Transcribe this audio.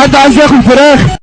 حد عايز ياكل فراخ؟